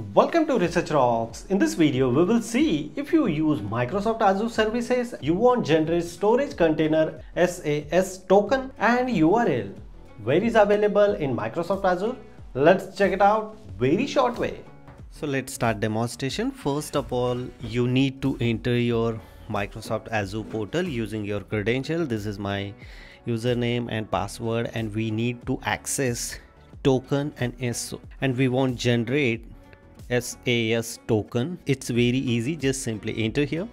Welcome to Research Rocks. In this video, we will see if you use Microsoft Azure services, you want generate storage container SAS token and URL. Where is available in Microsoft Azure? Let's check it out very short way. So let's start demonstration. First of all, you need to enter your Microsoft Azure portal using your credential. This is my username and password and we need to access token and SO and we want generate SAS token. It's very easy. Just simply enter here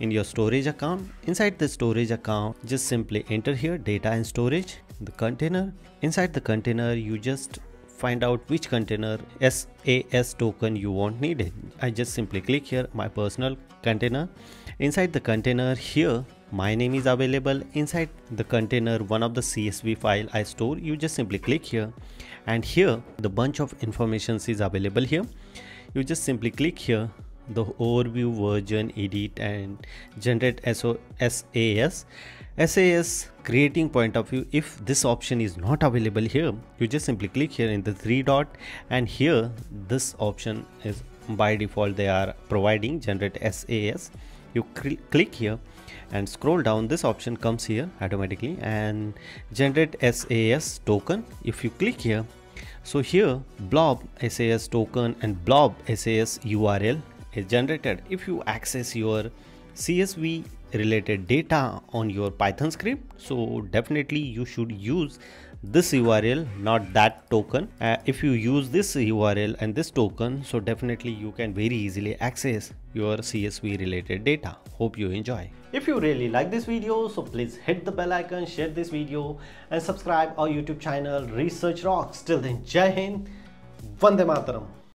in your storage account. Inside the storage account, just simply enter here data and storage, the container. Inside the container, you just find out which container SAS token you want needed. I just simply click here my personal container. Inside the container here my name is available inside the container one of the csv file i store you just simply click here and here the bunch of informations is available here you just simply click here the overview version edit and generate SAS SAS creating point of view. If this option is not available here you just simply click here in the three dot and here this option is by default they are providing generate SAS you click here and scroll down. This option comes here automatically and generate SAS token. If you click here so here blob SAS token and blob SAS URL is generated if you access your CSV related data on your Python script. So definitely you should use this URL not that token. Uh, if you use this URL and this token so definitely you can very easily access your CSV related data. Hope you enjoy. If you really like this video so please hit the bell icon, share this video and subscribe our YouTube channel Research Rocks. Till then Jai Hind, Vande Mataram.